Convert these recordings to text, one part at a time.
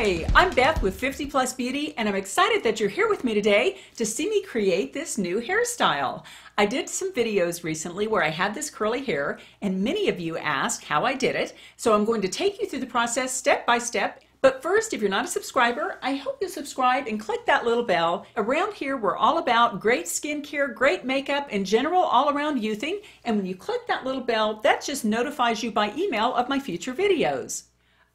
Hi, I'm Beth with 50 Plus Beauty, and I'm excited that you're here with me today to see me create this new hairstyle. I did some videos recently where I had this curly hair, and many of you asked how I did it, so I'm going to take you through the process step by step. But first, if you're not a subscriber, I hope you'll subscribe and click that little bell. Around here, we're all about great skincare, great makeup, and general all-around youthing. And when you click that little bell, that just notifies you by email of my future videos.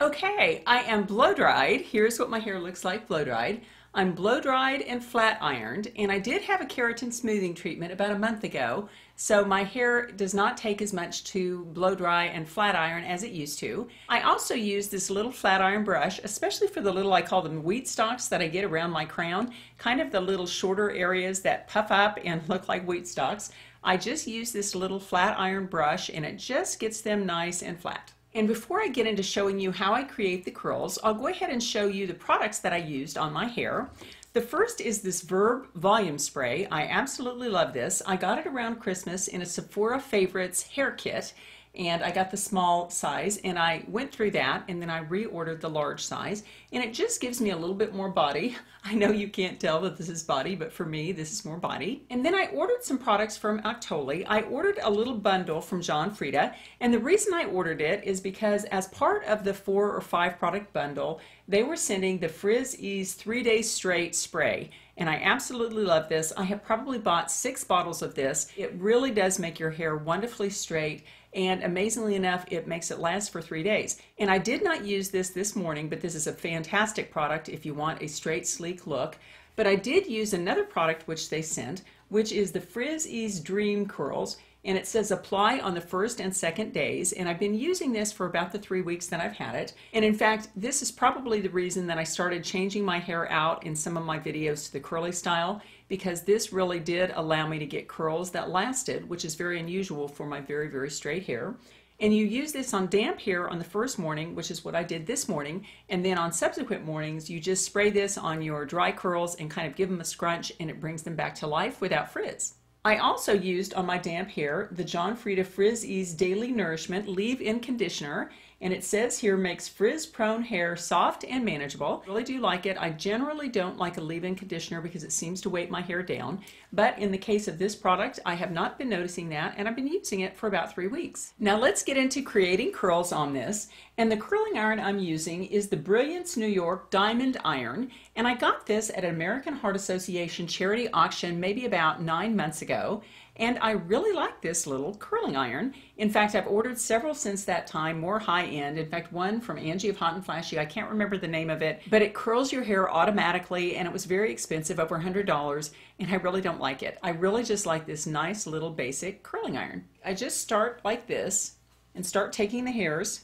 Okay, I am blow dried. Here's what my hair looks like blow dried. I'm blow dried and flat ironed, and I did have a keratin smoothing treatment about a month ago, so my hair does not take as much to blow dry and flat iron as it used to. I also use this little flat iron brush, especially for the little, I call them wheat stalks that I get around my crown, kind of the little shorter areas that puff up and look like wheat stalks. I just use this little flat iron brush and it just gets them nice and flat. And before I get into showing you how I create the curls, I'll go ahead and show you the products that I used on my hair. The first is this Verb Volume Spray. I absolutely love this. I got it around Christmas in a Sephora Favorites hair kit and I got the small size and I went through that and then I reordered the large size and it just gives me a little bit more body. I know you can't tell that this is body but for me this is more body. And then I ordered some products from Octoly. I ordered a little bundle from John Frieda and the reason I ordered it is because as part of the four or five product bundle they were sending the Frizz Ease 3 Days Straight Spray and I absolutely love this. I have probably bought six bottles of this. It really does make your hair wonderfully straight and amazingly enough it makes it last for three days and I did not use this this morning but this is a fantastic product if you want a straight sleek look but I did use another product which they sent which is the Frizz Ease Dream Curls and it says apply on the first and second days and I've been using this for about the three weeks that I've had it and in fact this is probably the reason that I started changing my hair out in some of my videos to the curly style because this really did allow me to get curls that lasted which is very unusual for my very very straight hair and you use this on damp hair on the first morning, which is what I did this morning. And then on subsequent mornings, you just spray this on your dry curls and kind of give them a scrunch and it brings them back to life without frizz. I also used on my damp hair the John Frieda Frizz Ease Daily Nourishment Leave-In Conditioner and it says here makes frizz prone hair soft and manageable. Really do like it. I generally don't like a leave-in conditioner because it seems to weight my hair down, but in the case of this product, I have not been noticing that and I've been using it for about three weeks. Now let's get into creating curls on this. And the curling iron I'm using is the Brilliance New York Diamond Iron. And I got this at an American Heart Association charity auction maybe about nine months ago. And I really like this little curling iron. In fact, I've ordered several since that time, more high end. In fact, one from Angie of Hot and Flashy, I can't remember the name of it, but it curls your hair automatically and it was very expensive, over $100, and I really don't like it. I really just like this nice little basic curling iron. I just start like this and start taking the hairs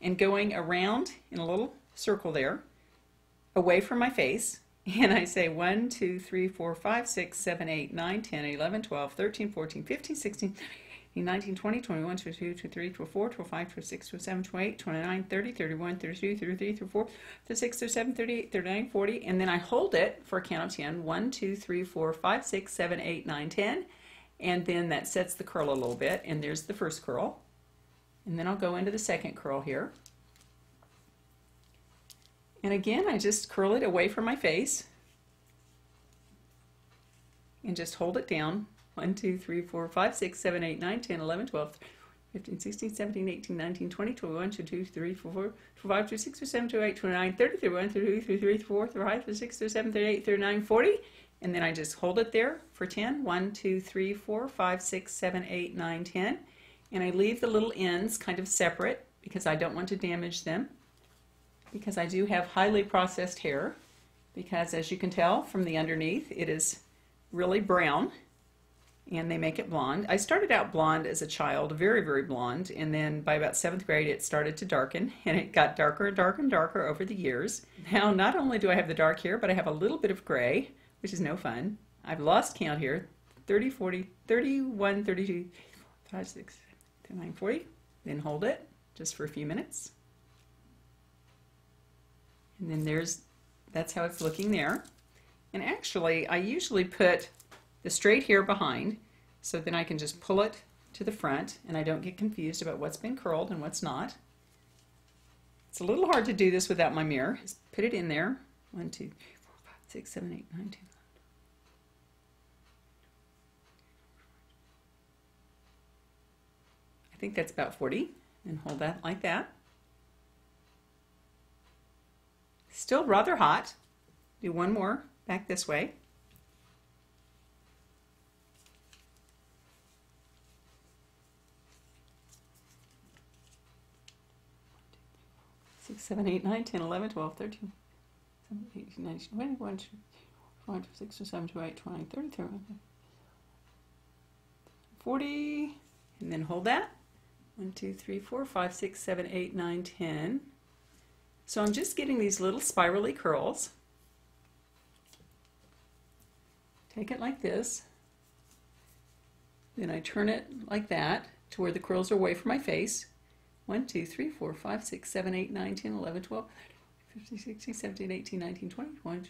and going around in a little circle there, away from my face, and I say 1, 2, 3, 4, 5, 6, 7, 8, 9, 10, 11, 12, 13, 14, 15, 16, 19, 20, 21, 22, 23, 24, 25, 26, 27, 28, 29, 30, 31, 32, 33, 34, 36, 37, 38, 39, 40, and then I hold it for a count of 10. 1, 2, 3, 4, 5, 6, 7, 8, 9, 10. And then that sets the curl a little bit, and there's the first curl. And then I'll go into the second curl here. And again, I just curl it away from my face and just hold it down. 1, 2, 3, 4, 5, 6, 7, 8, 9, 10, 11, 12, 15, 16, 17, 18, 19, 20, 21, 22, 23, 24, 25, 26, 27, 28, 29, 30, 31, 32, 33, 34, 35, 36, 37, 38, 39, 40. And then I just hold it there for 10. 1, 2, 3, 4, 5, 6, 7, 8, 9, 10. And I leave the little ends kind of separate because I don't want to damage them because I do have highly processed hair because as you can tell from the underneath it is really brown and they make it blonde. I started out blonde as a child, very, very blonde, and then by about seventh grade it started to darken and it got darker and darker and darker over the years. Now not only do I have the dark hair, but I have a little bit of gray, which is no fun. I've lost count here, 30, 40, 31, 32, 5, 6, 7, 9, 40. Then hold it just for a few minutes. And then there's, that's how it's looking there. And actually, I usually put the straight hair behind, so then I can just pull it to the front and I don't get confused about what's been curled and what's not. It's a little hard to do this without my mirror. Just put it in there. One, two, three, four, five, six, seven, eight, nine, ten. I think that's about 40 and hold that like that. Still rather hot. Do one more back this way. Six, seven, eight, nine, ten, eleven, twelve, thirteen, seventeen, eighteen, nineteen, twenty, one, two, four, five, six, seven, two, eight, twenty, thirty, thirty, forty, and then hold that. One, two, three, four, five, six, seven, eight, nine, ten. So I'm just getting these little spirally curls. Take it like this. Then I turn it like that to where the curls are away from my face. 1, 2, 3, 4, 5, 6, 7, 8, 9, 10, 11, 12, 15, 16, 17, 18, 19, 20, 21,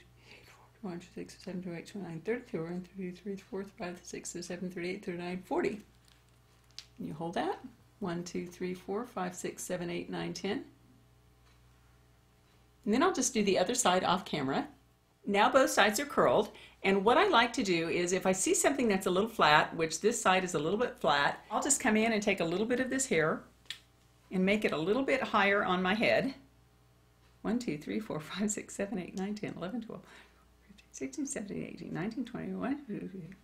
22, 6, 7, 28, 29, 30, 31, 33, 34, 35, 36, 37, 38, 39, 40. And you hold that. 1, 2, 3, 4, 5, 6, 7, 8, 9, 10. And then I'll just do the other side off camera. Now both sides are curled. And what I like to do is if I see something that's a little flat, which this side is a little bit flat, I'll just come in and take a little bit of this hair and make it a little bit higher on my head. 1, 2, 3, 4, 5, 6, 7, 8, 9, 10, 11, 12, 15, 16, 17, 18, 19, 20, 21.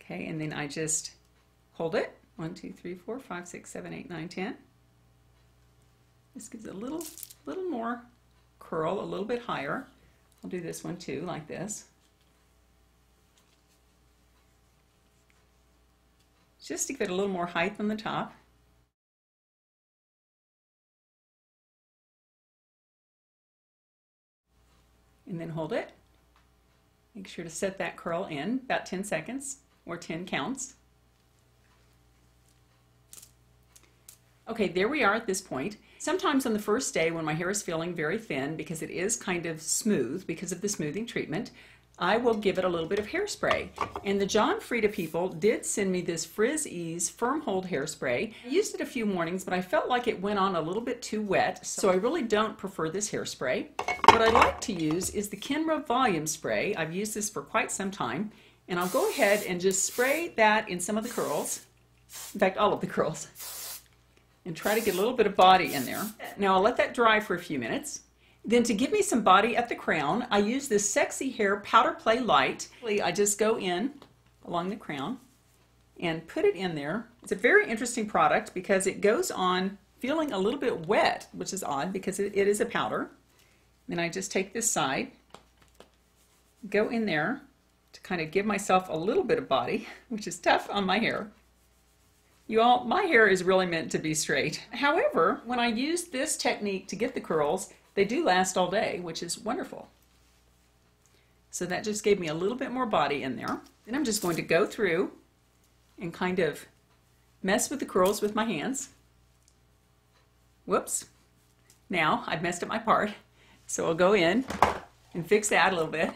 Okay, and then I just hold it. 1, 2, 3, 4, 5, 6, 7, 8, 9, 10. This gives it a little, little more curl, a little bit higher. I'll do this one too, like this. Just to give it a little more height on the top. And then hold it. Make sure to set that curl in about 10 seconds or 10 counts. Okay, there we are at this point. Sometimes on the first day when my hair is feeling very thin because it is kind of smooth because of the smoothing treatment, I will give it a little bit of hairspray. And the John Frieda people did send me this Frizz Ease Firm Hold Hairspray. I used it a few mornings, but I felt like it went on a little bit too wet, so I really don't prefer this hairspray. What I like to use is the Kenra Volume Spray. I've used this for quite some time, and I'll go ahead and just spray that in some of the curls. In fact, all of the curls and try to get a little bit of body in there. Now I'll let that dry for a few minutes. Then to give me some body at the crown, I use this Sexy Hair Powder Play Light. I just go in along the crown and put it in there. It's a very interesting product because it goes on feeling a little bit wet, which is odd because it, is a powder. Then I just take this side, go in there to kind of give myself a little bit of body, which is tough on my hair. You all, my hair is really meant to be straight. However, when I use this technique to get the curls, they do last all day, which is wonderful. So that just gave me a little bit more body in there. Then I'm just going to go through and kind of mess with the curls with my hands. Whoops. Now I've messed up my part. So I'll go in and fix that a little bit.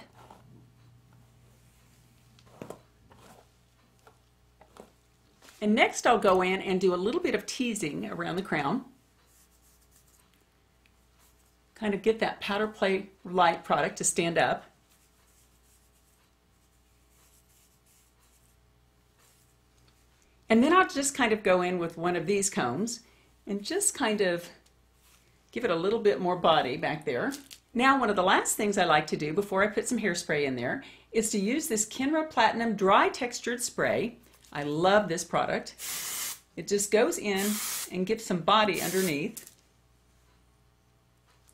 And next I'll go in and do a little bit of teasing around the crown. Kind of get that powder play light product to stand up. And then I'll just kind of go in with one of these combs and just kind of give it a little bit more body back there. Now, one of the last things I like to do before I put some hairspray in there is to use this Kenra Platinum Dry Textured Spray. I love this product. It just goes in and gives some body underneath.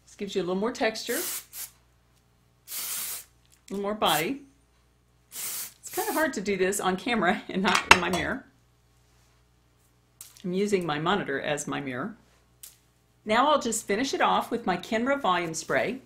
This gives you a little more texture, a little more body. It's kind of hard to do this on camera and not in my mirror. I'm using my monitor as my mirror. Now I'll just finish it off with my Kenra Volume Spray.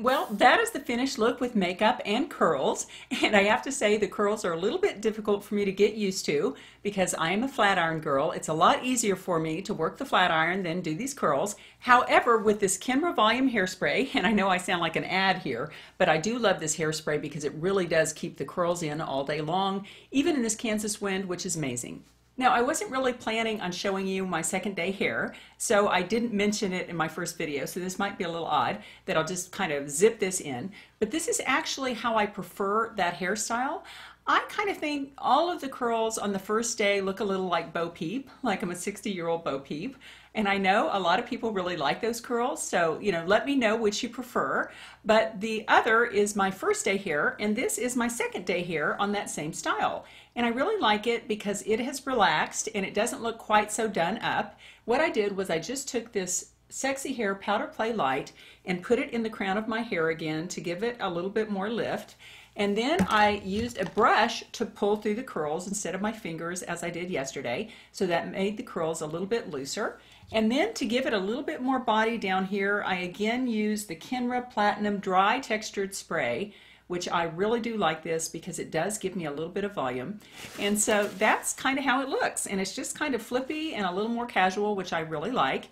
Well, that is the finished look with makeup and curls. And I have to say the curls are a little bit difficult for me to get used to because I am a flat iron girl. It's a lot easier for me to work the flat iron than do these curls. However, with this Kenra Volume Hairspray, and I know I sound like an ad here, but I do love this hairspray because it really does keep the curls in all day long, even in this Kansas wind, which is amazing. Now, I wasn't really planning on showing you my second day hair, so I didn't mention it in my first video, so this might be a little odd that I'll just kind of zip this in. But this is actually how I prefer that hairstyle. I kind of think all of the curls on the first day look a little like Bo Peep, like I'm a 60 year old Bo Peep. And I know a lot of people really like those curls, so you know, let me know which you prefer. But the other is my first day hair, and this is my second day hair on that same style. And I really like it because it has relaxed and it doesn't look quite so done up. What I did was I just took this Sexy Hair Powder Play Light and put it in the crown of my hair again to give it a little bit more lift. And then I used a brush to pull through the curls instead of my fingers as I did yesterday. So that made the curls a little bit looser. And then to give it a little bit more body down here, I again used the Kenra Platinum Dry Textured Spray which I really do like this because it does give me a little bit of volume. And so that's kind of how it looks. And it's just kind of flippy and a little more casual, which I really like.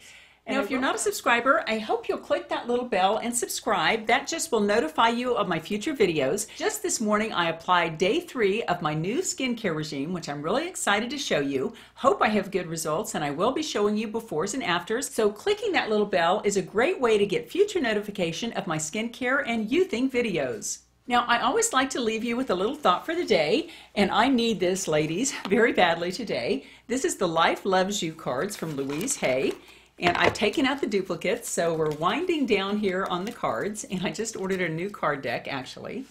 Now, if you're not a subscriber, I hope you'll click that little bell and subscribe. That just will notify you of my future videos. Just this morning, I applied day three of my new skincare regime, which I'm really excited to show you. Hope I have good results, and I will be showing you befores and afters. So clicking that little bell is a great way to get future notification of my skincare and youthing videos. Now, I always like to leave you with a little thought for the day, and I need this, ladies, very badly today. This is the Life Loves You cards from Louise Hay, and I've taken out the duplicates, so we're winding down here on the cards, and I just ordered a new card deck, actually.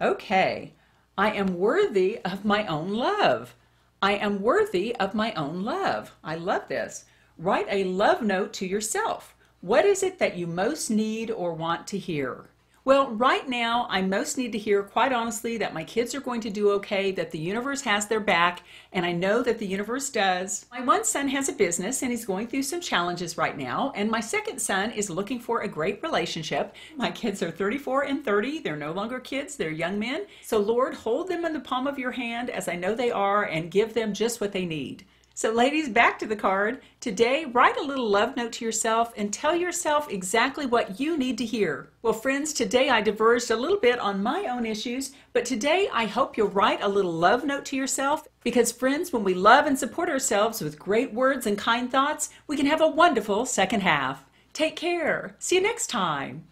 Okay, I am worthy of my own love. I am worthy of my own love. I love this. Write a love note to yourself. What is it that you most need or want to hear? Well, right now, I most need to hear, quite honestly, that my kids are going to do okay, that the universe has their back, and I know that the universe does. My one son has a business and he's going through some challenges right now, and my second son is looking for a great relationship. My kids are 34 and 30. They're no longer kids, they're young men. So, Lord, hold them in the palm of your hand as I know they are and give them just what they need. So, ladies, back to the card. Today, write a little love note to yourself and tell yourself exactly what you need to hear. Well, friends, today I diverged a little bit on my own issues, but today I hope you'll write a little love note to yourself because, friends, when we love and support ourselves with great words and kind thoughts, we can have a wonderful second half. Take care. See you next time.